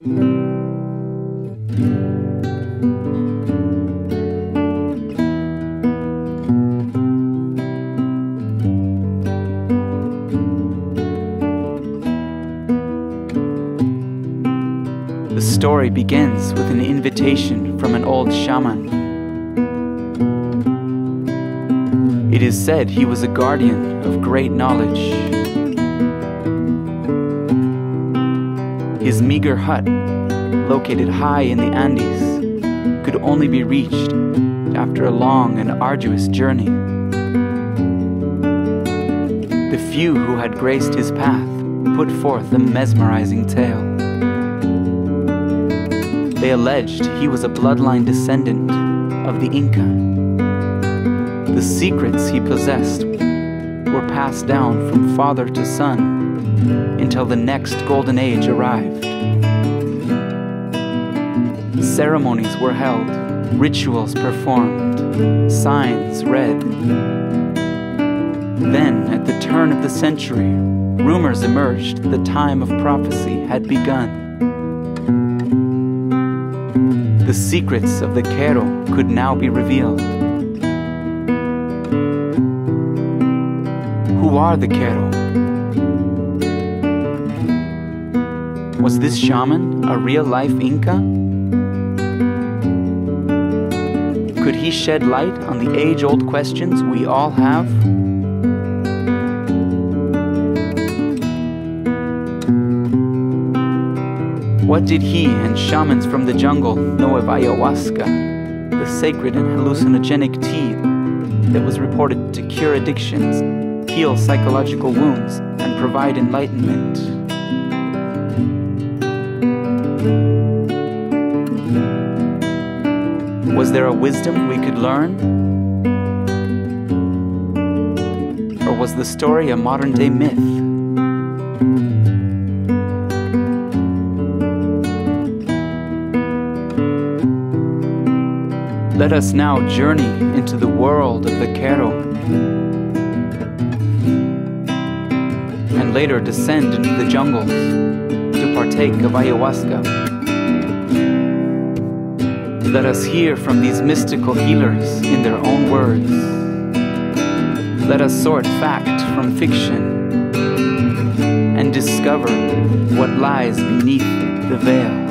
The story begins with an invitation from an old shaman. It is said he was a guardian of great knowledge. His meager hut, located high in the Andes, could only be reached after a long and arduous journey. The few who had graced his path put forth a mesmerizing tale. They alleged he was a bloodline descendant of the Inca. The secrets he possessed passed down from father to son until the next golden age arrived. Ceremonies were held, rituals performed, signs read. Then, at the turn of the century, rumors emerged the time of prophecy had begun. The secrets of the Q'ero could now be revealed. Who are the Q'ero? Was this shaman a real life Inca? Could he shed light on the age old questions we all have? What did he and shamans from the jungle know of ayahuasca, the sacred and hallucinogenic tea that was reported to cure addictions, heal psychological wounds, and provide enlightenment? Was there a wisdom we could learn? Or was the story a modern day myth? Let us now journey into the world of the and later descend into the jungles to partake of ayahuasca. Let us hear from these mystical healers in their own words. Let us sort fact from fiction and discover what lies beneath the veil.